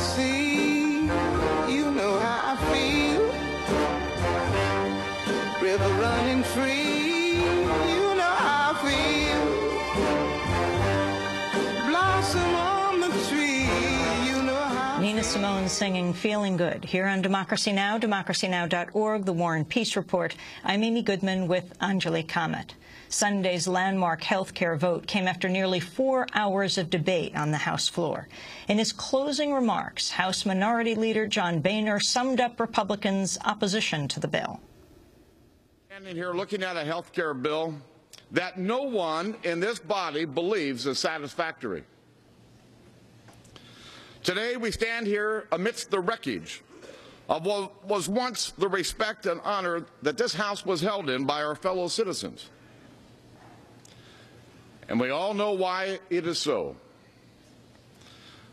You know how I feel. River running free. You know how I feel. Blossom on the tree. You know how. Nina Simone singing Feeling Good here on Democracy Now!, democracynow.org, The War and Peace Report. I'm Amy Goodman with Anjali Kamat. Sunday's landmark health care vote came after nearly four hours of debate on the House floor. In his closing remarks, House Minority Leader John Boehner summed up Republicans' opposition to the bill. Standing here looking at a health care bill that no one in this body believes is satisfactory. Today we stand here amidst the wreckage of what was once the respect and honor that this House was held in by our fellow citizens. And we all know why it is so.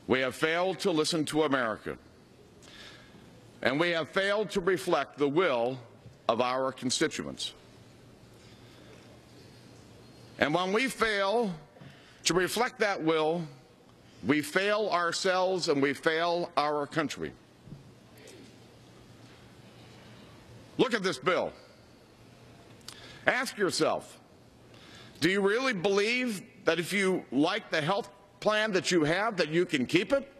We have failed to listen to America. And we have failed to reflect the will of our constituents. And when we fail to reflect that will, we fail ourselves and we fail our country. Look at this bill. Ask yourself, do you really believe that if you like the health plan that you have, that you can keep it?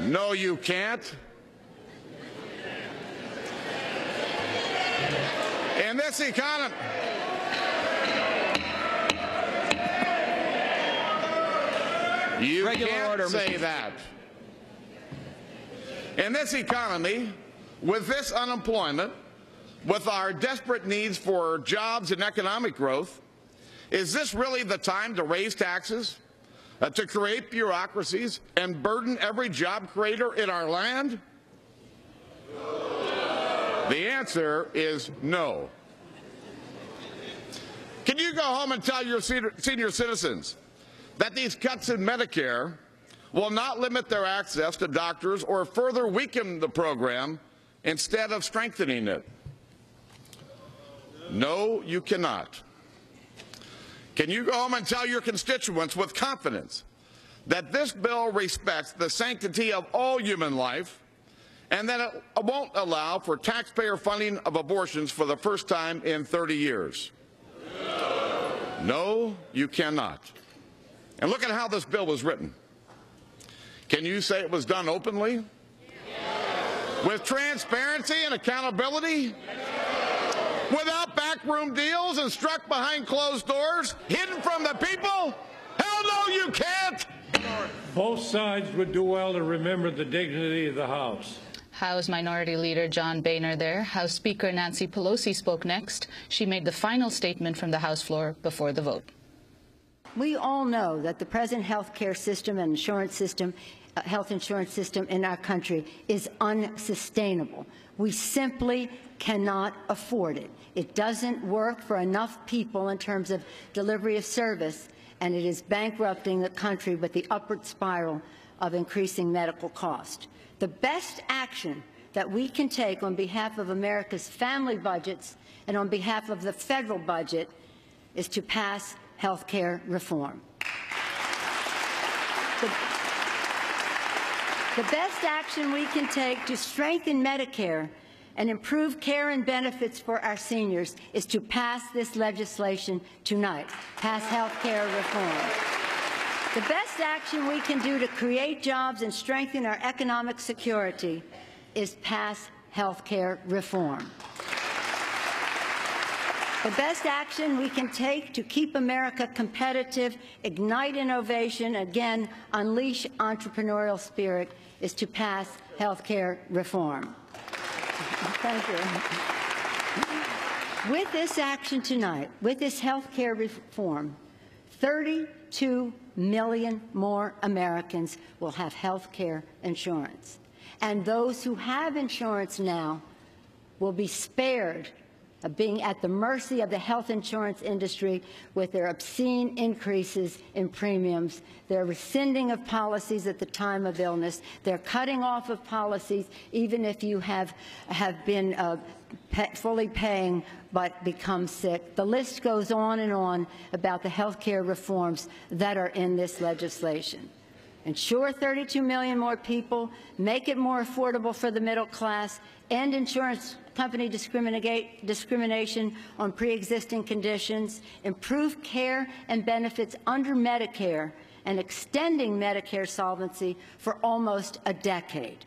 No, you can't. In this economy, you Regular can't order, say Mr. that. In this economy, with this unemployment, with our desperate needs for jobs and economic growth, is this really the time to raise taxes, uh, to create bureaucracies, and burden every job creator in our land? The answer is no. Can you go home and tell your senior senior citizens that these cuts in Medicare will not limit their access to doctors or further weaken the program instead of strengthening it? No, you cannot. Can you go home and tell your constituents with confidence that this bill respects the sanctity of all human life and that it won't allow for taxpayer funding of abortions for the first time in 30 years? No, you cannot. And look at how this bill was written. Can you say it was done openly? With transparency and accountability? Without backroom deals and struck behind closed doors? Hidden from the people? Hell no, you can't! Both sides would do well to remember the dignity of the House. House Minority Leader John Boehner there. House Speaker Nancy Pelosi spoke next. She made the final statement from the House floor before the vote. We all know that the present health care system and insurance system, health insurance system in our country is unsustainable. We simply cannot afford it. It doesn't work for enough people in terms of delivery of service, and it is bankrupting the country with the upward spiral of increasing medical cost. The best action that we can take on behalf of America's family budgets and on behalf of the federal budget is to pass health care reform. The, the best action we can take to strengthen Medicare and improve care and benefits for our seniors is to pass this legislation tonight, pass health care reform. The best action we can do to create jobs and strengthen our economic security is pass health care reform. The best action we can take to keep America competitive, ignite innovation, again, unleash entrepreneurial spirit is to pass health care reform. Thank you. With this action tonight, with this health care reform, 32 million more Americans will have health care insurance. And those who have insurance now will be spared being at the mercy of the health insurance industry with their obscene increases in premiums, their rescinding of policies at the time of illness, their cutting off of policies even if you have, have been uh, fully paying but become sick. The list goes on and on about the health care reforms that are in this legislation. Insure 32 million more people, make it more affordable for the middle class, end insurance company discrimination on pre-existing conditions, improve care and benefits under Medicare, and extending Medicare solvency for almost a decade,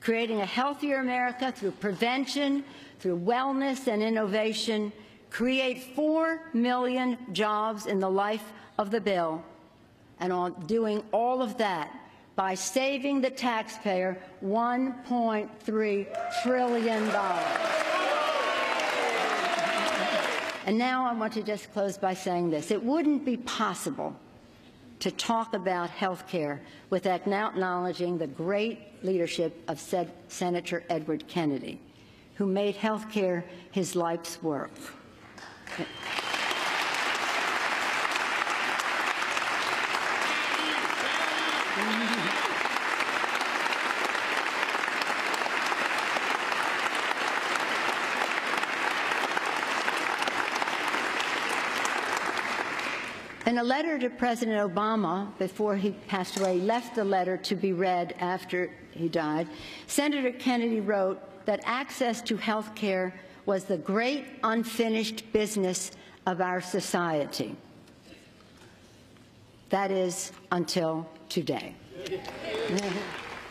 creating a healthier America through prevention, through wellness and innovation, create 4 million jobs in the life of the bill, and on doing all of that by saving the taxpayer $1.3 trillion. And now I want to just close by saying this. It wouldn't be possible to talk about health care without acknowledging the great leadership of said Senator Edward Kennedy, who made health care his life's work. In a letter to President Obama before he passed away, he left the letter to be read after he died. Senator Kennedy wrote that access to health care was the great unfinished business of our society. That is until today.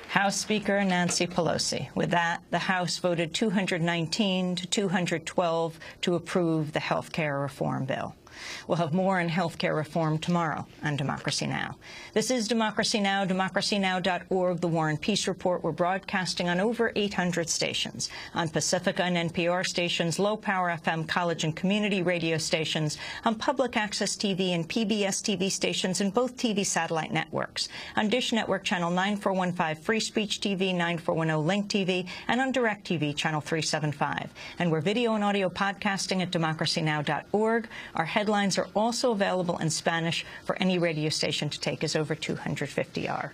House Speaker Nancy Pelosi. With that, the House voted 219 to 212 to approve the health care reform bill. We'll have more on health care reform tomorrow on Democracy Now! This is Democracy Now!, democracynow.org, The War and Peace Report. We're broadcasting on over 800 stations, on Pacifica and NPR stations, low-power FM college and community radio stations, on public access TV and PBS TV stations and both TV satellite networks, on Dish Network Channel 9415 Free Speech TV, 9410 Link TV, and on DirecTV Channel 375. And we're video and audio podcasting at democracynow.org. Our head headlines are also available in Spanish for any radio station to take as over 250 are.